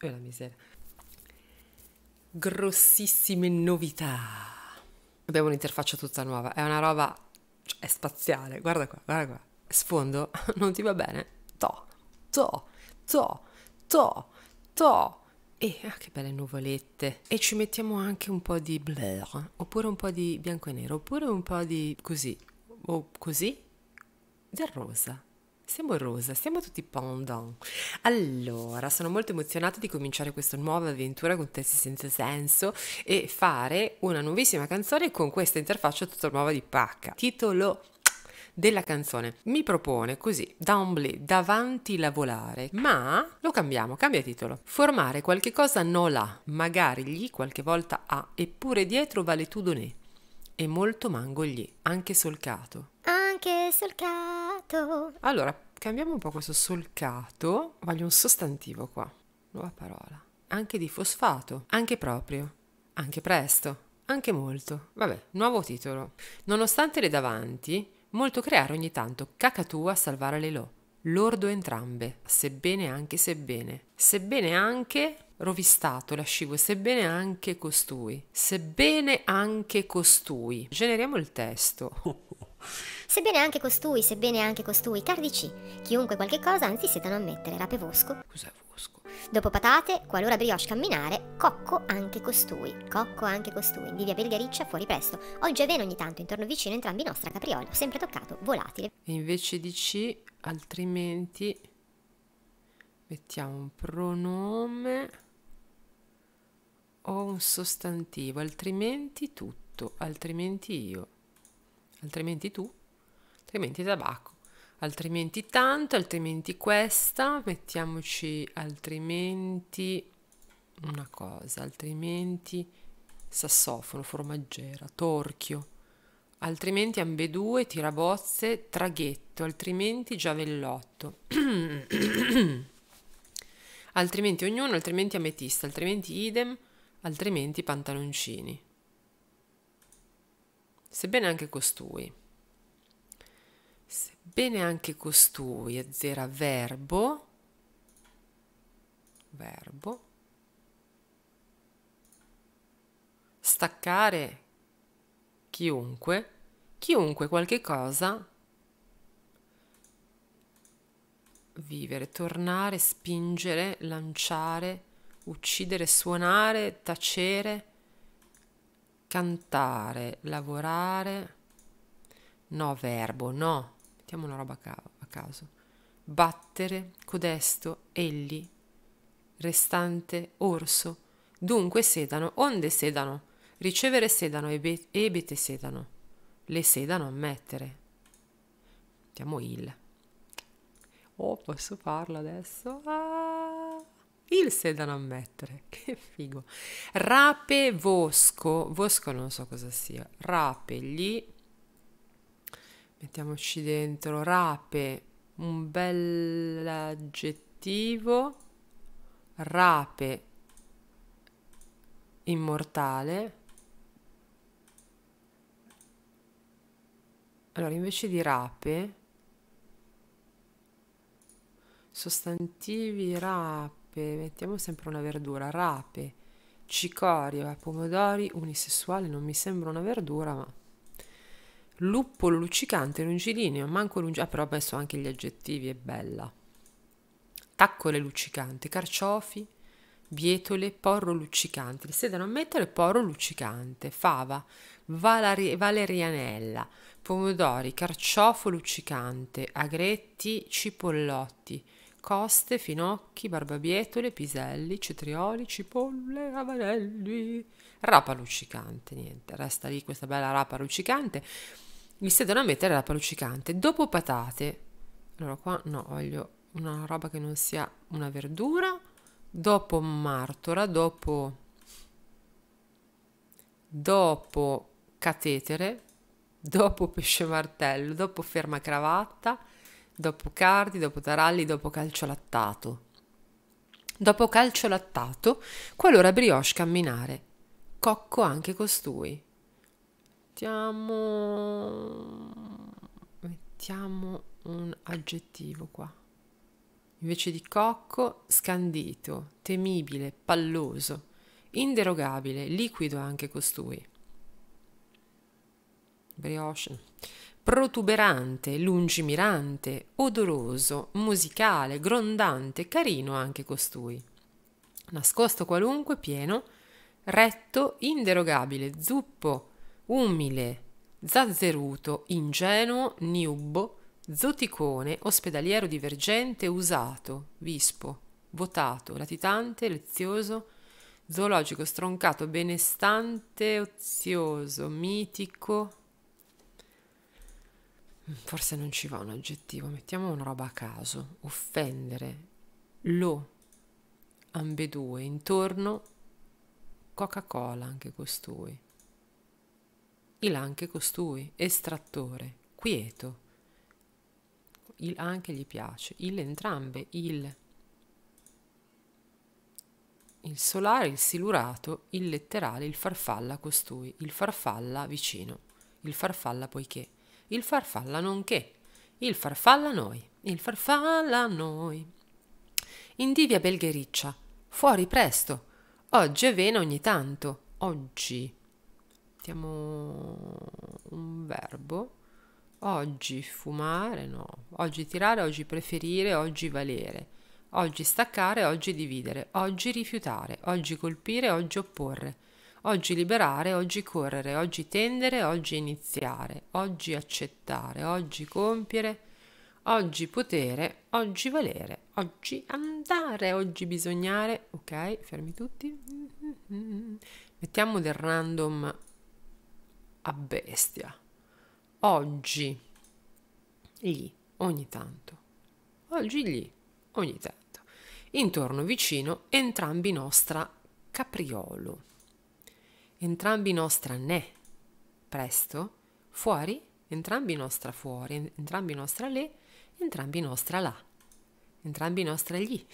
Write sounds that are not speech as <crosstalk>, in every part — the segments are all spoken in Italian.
E la miseria. Grossissime novità. Abbiamo un'interfaccia tutta nuova, è una roba cioè, è spaziale. Guarda qua, guarda qua. Sfondo, <laughs> non ti va bene? To, to, to, to, to. E ah, che belle nuvolette. E ci mettiamo anche un po' di blur, oppure un po' di bianco e nero, oppure un po' di così, o così, del rosa. Siamo rosa, siamo tutti pendant. Allora, sono molto emozionata di cominciare questa nuova avventura con testi senza senso e fare una nuovissima canzone con questa interfaccia tutta nuova di pacca. Titolo della canzone mi propone così d'emblée davanti la volare ma lo cambiamo cambia titolo formare qualche cosa no là magari gli qualche volta ha eppure dietro vale tu donè e molto mango gli anche solcato anche solcato. Allora, cambiamo un po' questo solcato. Voglio un sostantivo qua. Nuova parola. Anche di fosfato. Anche proprio. Anche presto. Anche molto. Vabbè, nuovo titolo. Nonostante le davanti, molto creare ogni tanto cacatua a salvare le lo. Lordo entrambe, sebbene anche sebbene. Sebbene anche rovistato lascivo, sebbene anche costui. Sebbene anche costui. Generiamo il testo. <laughs> Sebbene anche costui, sebbene anche costui, cardici, chiunque qualche cosa anzi sedano a mettere, rape vosco. Cos'è vosco? Dopo patate, qualora brioche camminare, cocco anche costui, cocco anche costui, di via Belgariccia fuori presto, oggi avviene ogni tanto intorno vicino entrambi nostra capriolo, sempre toccato, volatile. E invece di C, altrimenti mettiamo un pronome o un sostantivo, altrimenti tutto, altrimenti io. Altrimenti tu, altrimenti tabacco, altrimenti tanto, altrimenti questa, mettiamoci altrimenti una cosa, altrimenti sassofono, formaggera, torchio, altrimenti ambedue, tirabozze, traghetto, altrimenti giavellotto. <clears throat> altrimenti ognuno, altrimenti ametista, altrimenti idem, altrimenti pantaloncini sebbene anche costui. Sebbene anche costui azzera verbo, verbo, staccare chiunque, chiunque qualche cosa, vivere, tornare, spingere, lanciare, uccidere, suonare, tacere, cantare, lavorare, no verbo, no, mettiamo una roba a caso, battere, codesto, egli, restante, orso, dunque sedano, onde sedano, ricevere sedano, ebe, ebete sedano, le sedano ammettere. Mettiamo il. Oh, posso farlo adesso? Ah! Il sedano a mettere, <laughs> che figo. Rape Vosco, Vosco non so cosa sia. Rape gli, mettiamoci dentro, rape, un bel aggettivo. Rape, immortale. Allora, invece di rape, sostantivi rape mettiamo sempre una verdura, rape, cicoria, pomodori, unisessuale, non mi sembra una verdura, ma luppolo luccicante, longilineo, manco lungi, ah però ho anche gli aggettivi, è bella. Taccole luccicante, carciofi, bietole, porro luccicante, sedano a mettere porro luccicante, fava, valari, valerianella, pomodori, carciofo luccicante, agretti, cipollotti, coste, finocchi, barbabietole, piselli, cetrioli, cipolle, ravanelli. Rapa luccicante, niente, resta lì questa bella rapa luccicante. Mi sedano a mettere rapa luccicante. Dopo patate, allora qua no, voglio una roba che non sia una verdura. Dopo martora, dopo, dopo catetere, dopo pesce martello, dopo ferma cravatta, dopo Cardi, dopo Taralli, dopo calciolattato. Dopo calciolattato, qualora brioche camminare, cocco anche costui. Mettiamo, mettiamo un aggettivo qua. Invece di cocco, scandito, temibile, palloso, inderogabile, liquido anche costui. Brioche. Protuberante, lungimirante, odoroso, musicale, grondante, carino anche costui. Nascosto qualunque, pieno, retto, inderogabile, zuppo, umile, zazzeruto, ingenuo, niubbo, zoticone, ospedaliero divergente, usato, vispo, votato, latitante, lezioso, zoologico stroncato, benestante, ozioso, mitico. Forse non ci va un aggettivo, mettiamo una roba a caso. Offendere, lo, ambedue, intorno, Coca-Cola anche costui. Il anche costui, estrattore, quieto. Il anche gli piace, il entrambe, il il solare, il silurato, il letterale, il farfalla costui, il farfalla vicino, il farfalla poiché, il farfalla nonché, il farfalla noi, il farfalla noi. Indivia belghericcia, fuori presto, oggi è vena ogni tanto, oggi. Mettiamo un verbo. Oggi fumare, no. Oggi tirare, oggi preferire, oggi valere oggi staccare, oggi dividere, oggi rifiutare, oggi colpire, oggi opporre, oggi liberare, oggi correre, oggi tendere, oggi iniziare, oggi accettare, oggi compiere, oggi potere, oggi valere, oggi andare, oggi bisognare. Ok, fermi tutti. Mettiamo del random a bestia. Oggi, lì, ogni tanto. Oggi lì, ogni tanto. Intorno vicino entrambi nostra capriolo. Entrambi nostra ne. Presto. Fuori. Entrambi nostra fuori. Entrambi nostra le. Entrambi nostra là. Entrambi nostra gli.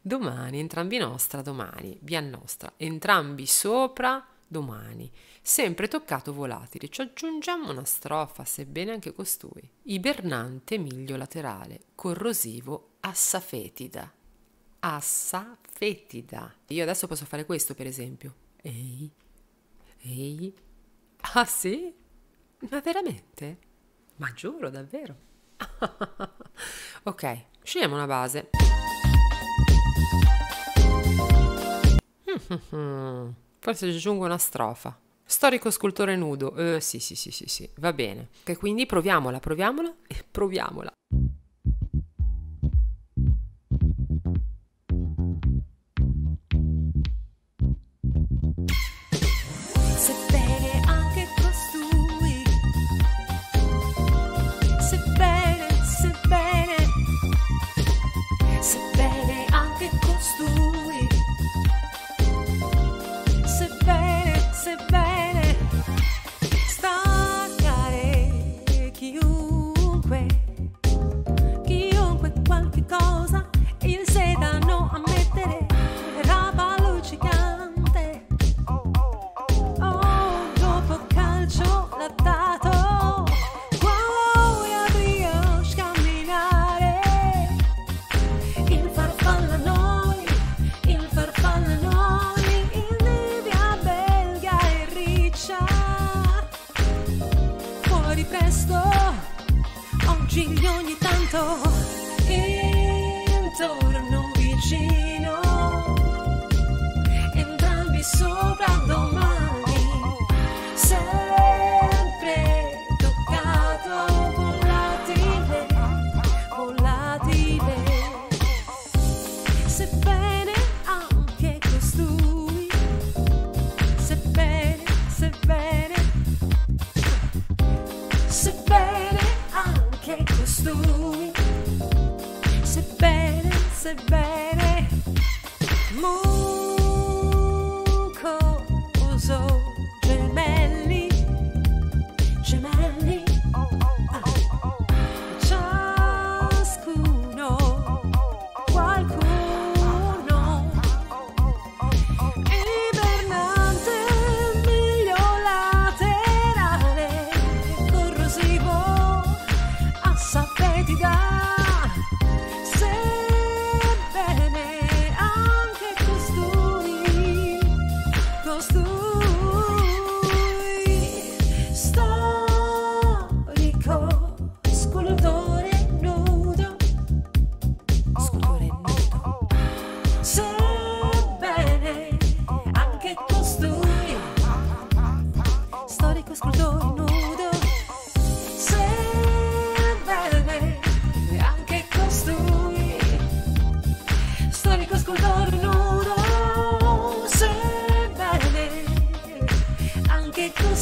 Domani. Entrambi nostra domani. Via nostra. Entrambi sopra domani. Sempre toccato volatile, ci aggiungiamo una strofa, sebbene anche costui. Ibernante miglio laterale, corrosivo assa fetida. Assa fetida. Io adesso posso fare questo, per esempio. Ehi, ehi. Ah sì? Ma veramente? Ma giuro, davvero? <laughs> ok, scegliamo una base. <laughs> Forse aggiungo una strofa. Storico scultore nudo. Eh, sì, sì, sì, sì, sì, va bene. E quindi proviamola, proviamola e proviamola. Se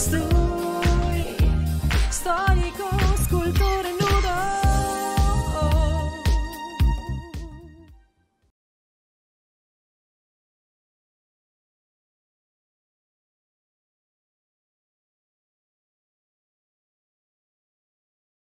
through